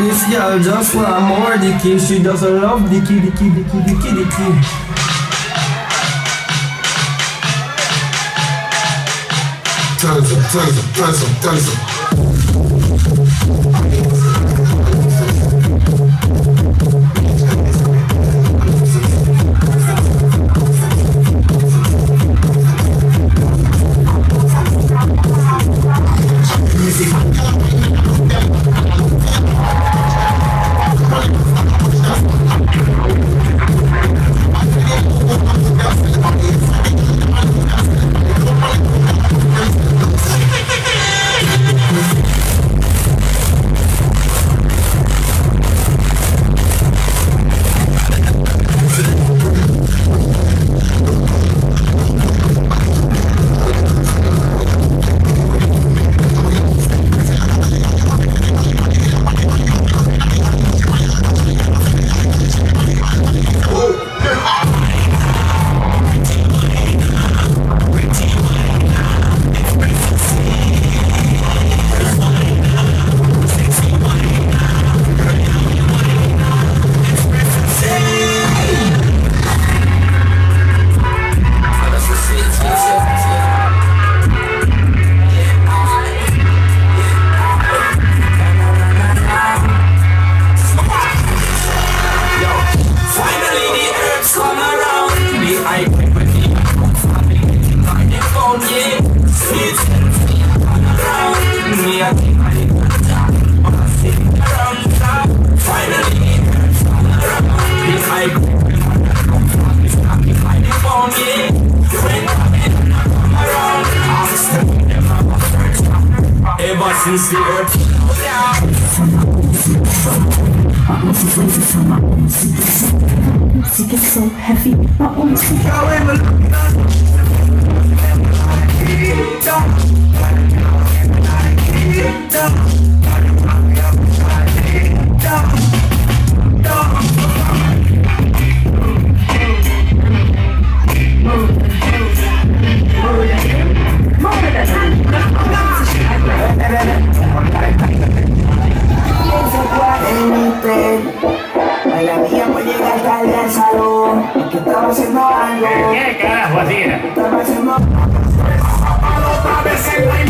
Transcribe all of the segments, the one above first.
This girl just want more dicky. She just love dicky, dicky, dicky, dicky, dicky. Tell us, tell us, tell us, tell us. Up Ever since the earth Music is so heavy. My own la mía pues llega tarde al salón Que estaba haciendo algo ¿Qué carajo hacía? Estaba haciendo What's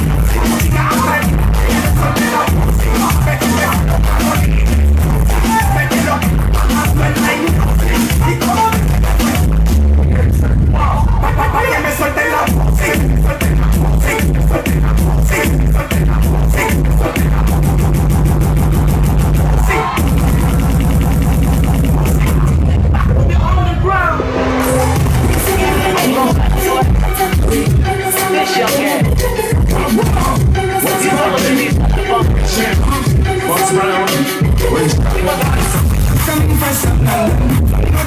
Música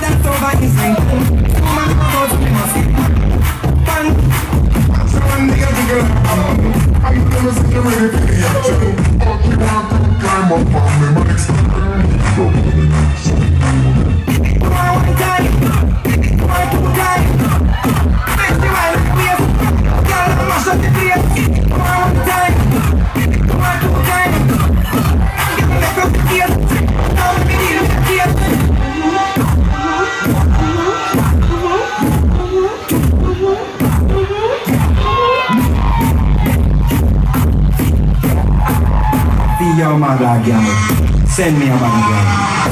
Your mother, girl. Send me a mother, girl.